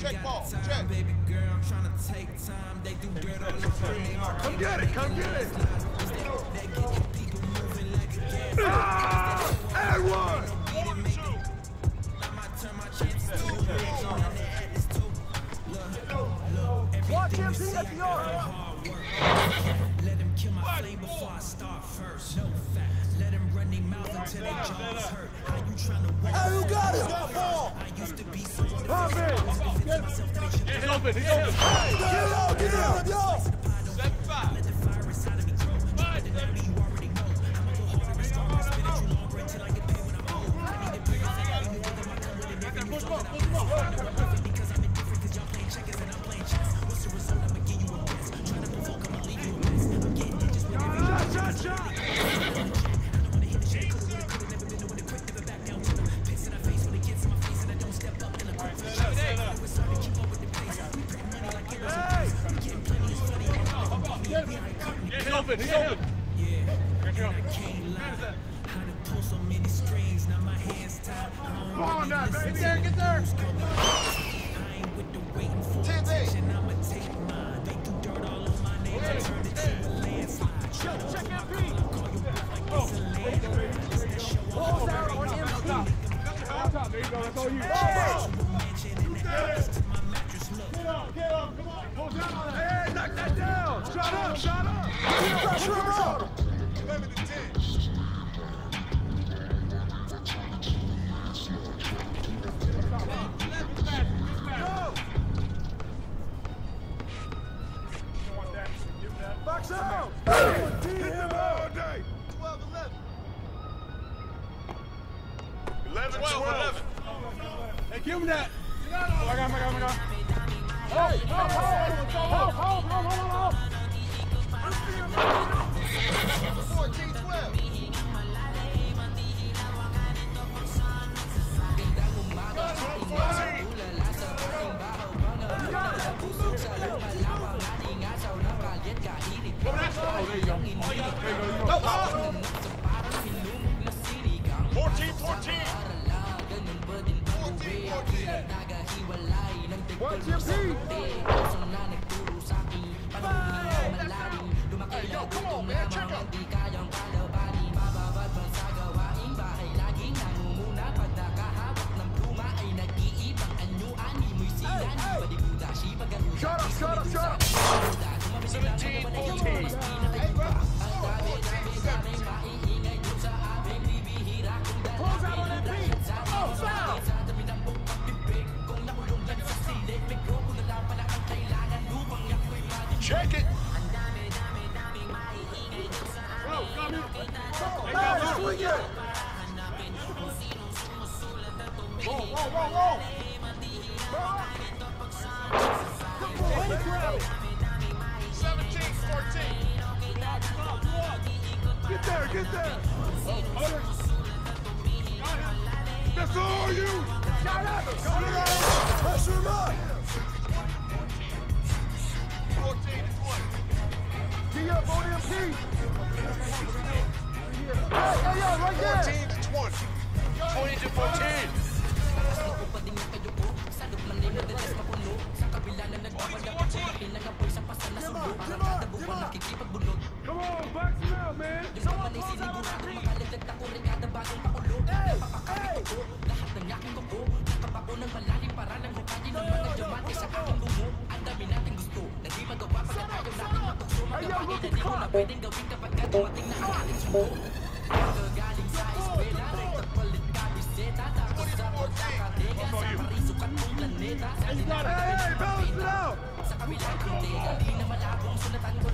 Check ball. Check. Baby girl, I'm trying to take time. They do dirt all over me. Come get it, come get it. Ah, and one. Watch him, see at the arc. Let him kill my flame before I start first. No facts. Let him run their mouth until their jaws hurt. How you trying to walk? Hey, who got it? Got ball. I used to be so Pop it. He's open, he's open. Get out, get out, yo. Seven five. Shot, Open, he's open. Come on now, baby. Get there, get there. Ten days. Balls out on MC. On top, there you go, that's all you. Hey, Down! Hit them all day! 12, 11. 11, 12, 12. 11. Hey, give him that! Oh my god, my god, my god. Hey, help, help, help, help, help, help, help, help. 14, 12. Shut up, shut up, That's all you! Pressure him up. Hey, yo, right there. 14 to 20. 20 to 14. Come on, box him out, man! Someone close out on that hey. Hey, yo, look at the clock. Hey, hey, balance it out! I'll take it.